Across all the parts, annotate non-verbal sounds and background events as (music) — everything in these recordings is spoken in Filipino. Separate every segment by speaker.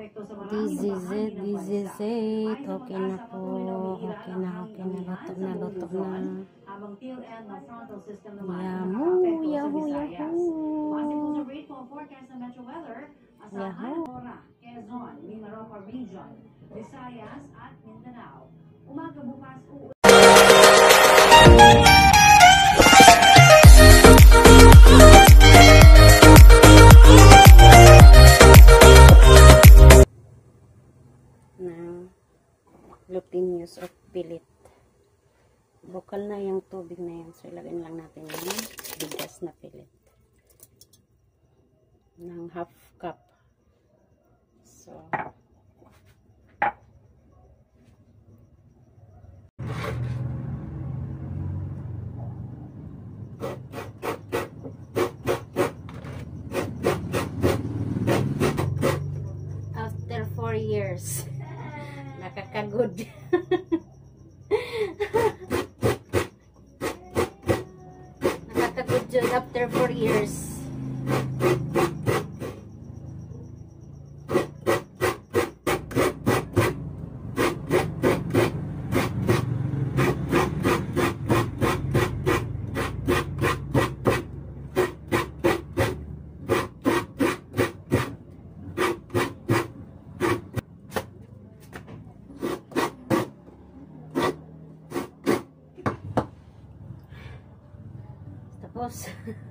Speaker 1: This is it, this is it. Okay na po. Okay na, okay na. Luto na, luto na. Yahoo, yahoo, yahoo. Yahoo.
Speaker 2: Visayas
Speaker 1: pilit. Bukal na yung tubig na yan. So, ilagay lang natin yung bigas na pilit. Ng half cup. So, after four years, (laughs) nakakagod. nakakagod (laughs) gloves (laughs)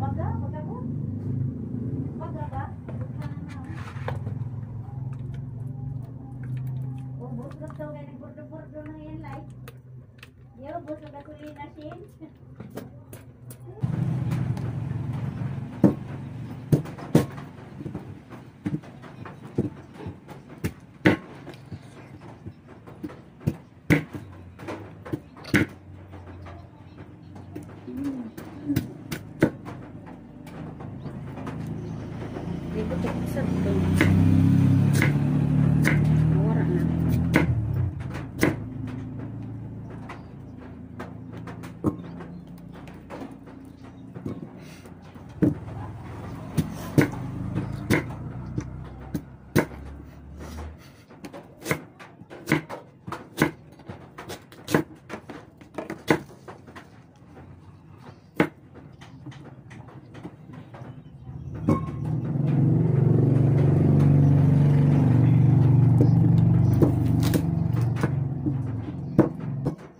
Speaker 3: Baga, baga po. Baga ba? Ubus lang daw kaya nagburdo-burdo na yan, like. Yo, ubus lang gasolina.
Speaker 1: Hindi ko ito sa ito. Nawara na.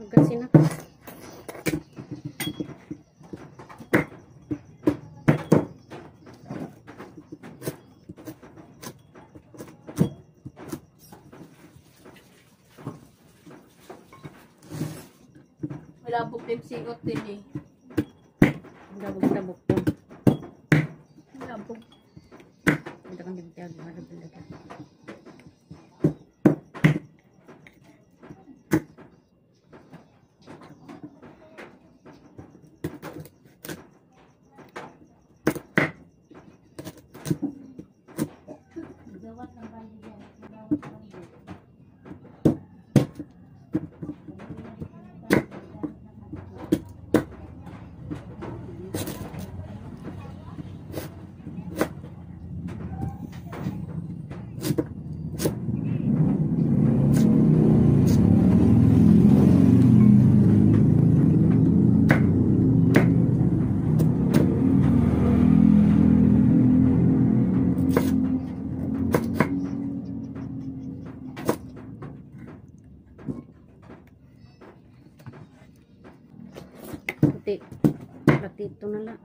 Speaker 1: Magasin ako.
Speaker 4: Wala po yung sigot din eh.
Speaker 1: Dabog-dabog
Speaker 4: po.
Speaker 1: Ito kang bintag. Para talaga.
Speaker 3: Gawat ng bandi yan. Gawat ng bandi.
Speaker 1: Puti. Platito na lang.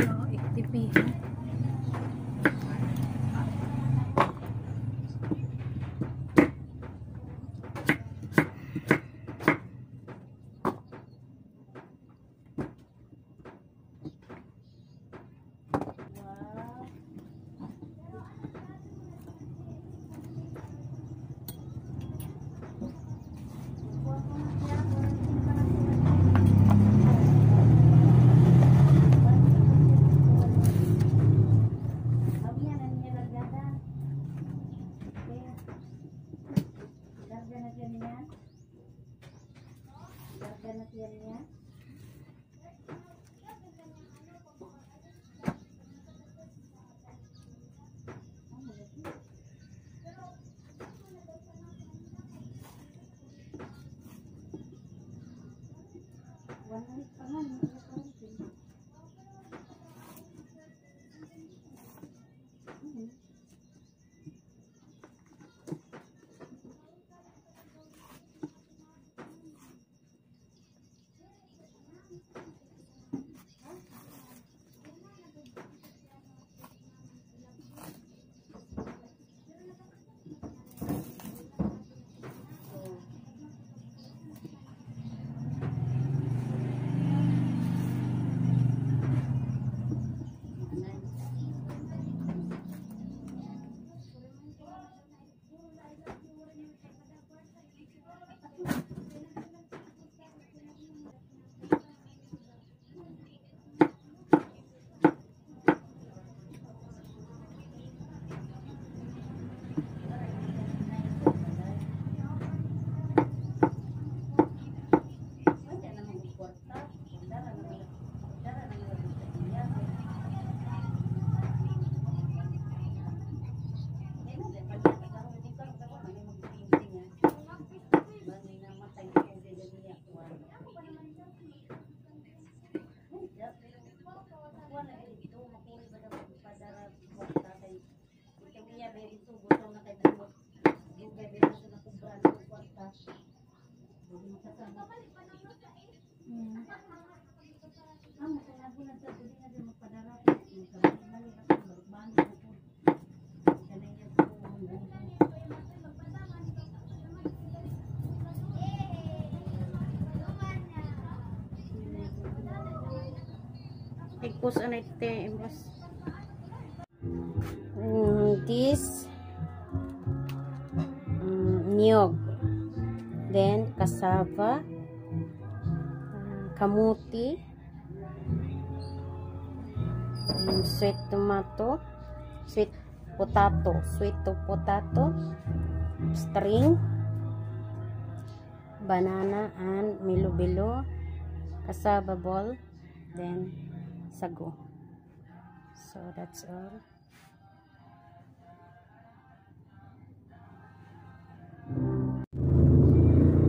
Speaker 1: Oh, Ipos anay te imbas. Mm, this mm, niyog. Then cassava, mm, kamuti, sweet tomato, sweet potato, sweet to potato, string, banana and milo-bilo, cassava ball, then sago. So that's all.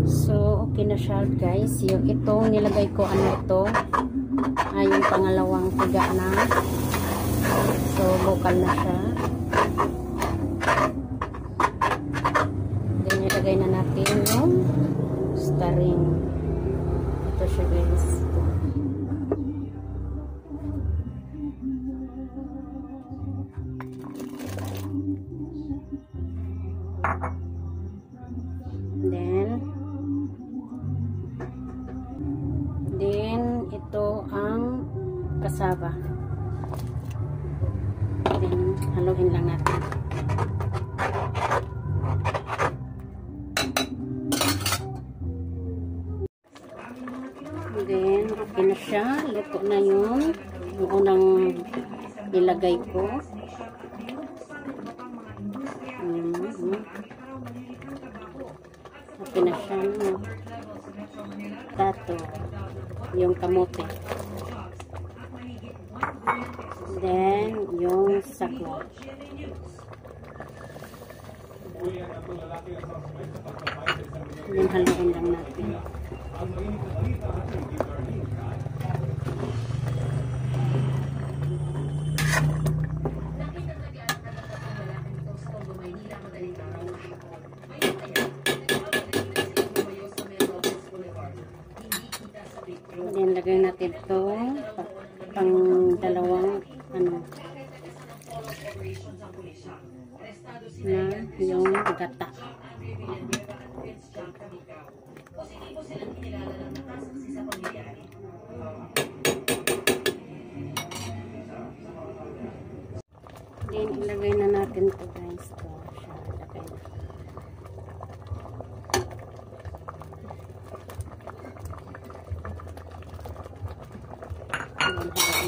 Speaker 1: So okay na siya guys. Yung itong nilagay ko ano ito. Ay yung pangalawang tiga na. So bukal na siya. Then nilagay na natin yung starring. Ito siya guys. Then, then ito ang kasaba. Then, haluin lang natin. Then, okay na siya. Luto na yun. Yung nilagay ko. Mm -hmm. Okay na siya. No? Tato. Yung kamote. Then, yung sakwa. Then, haluin lang natin. Then, lagay natin ito pang dalawang ano na yung gata. Then, ilagay na natin ito guys. Ito siya. Ilagay na. Ayan,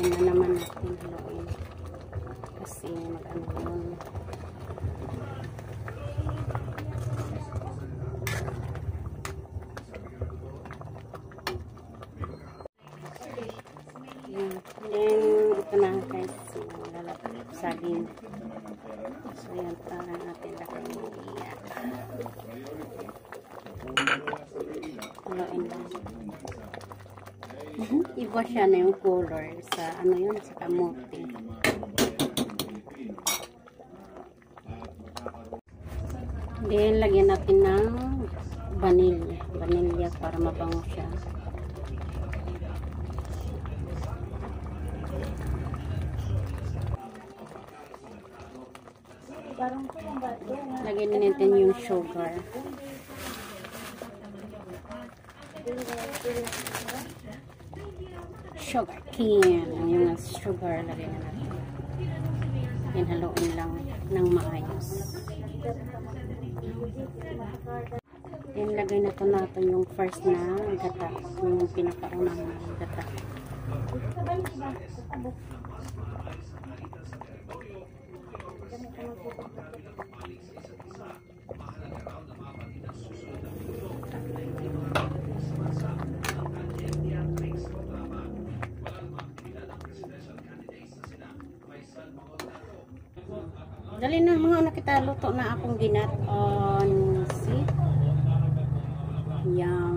Speaker 1: haluin na naman natin. Haluin. Kasi mag-ano yun. Ayan. Then, ito na guys. Yung lalapit saging. So, yan. Tara natin lagay mo. Iyan. Haluin lang. Iba siya na yung color sa ano yun, sa kamote. Then, lagyan natin ng vanilla. Vanilla para mabango siya. Lagyan na natin yung sugar. Sugar cane. Yung sugar, lagyan na natin. Yan, lang ng maayos. Then, lagay na to natin yung first na gata. Yung pinakaunang gata. Dali na mga anak kita luto na akong ginat on si Yan.